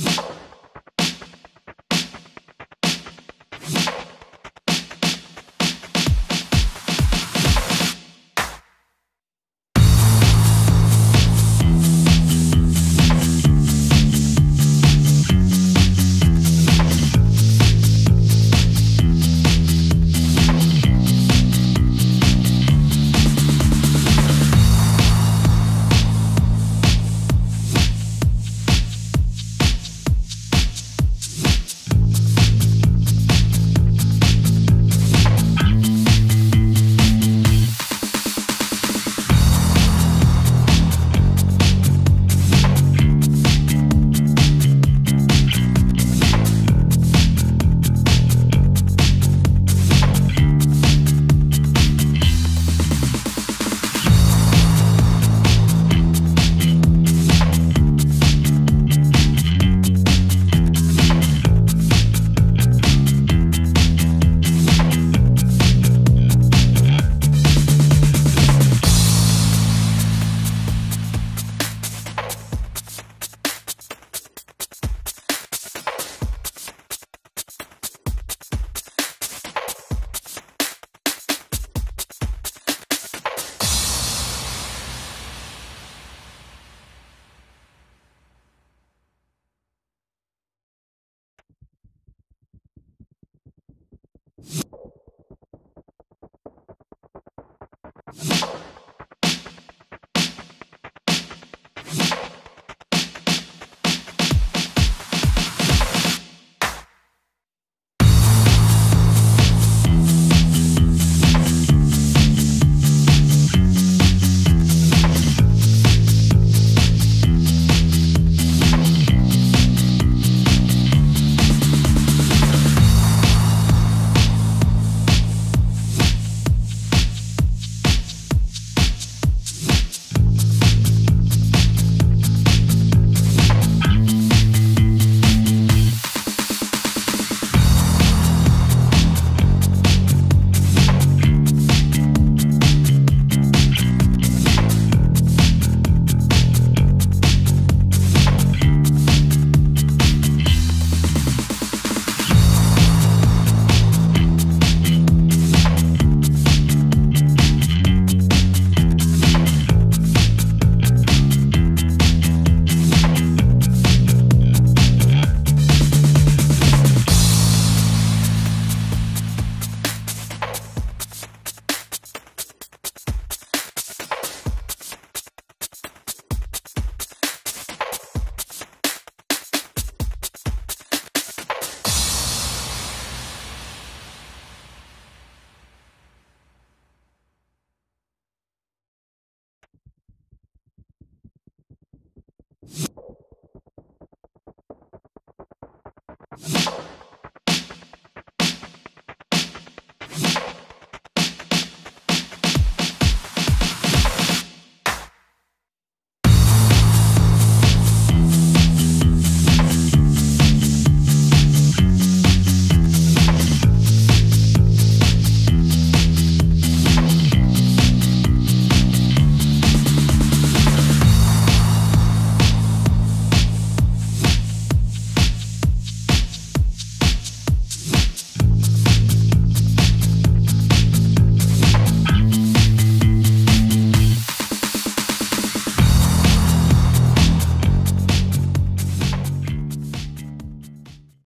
You you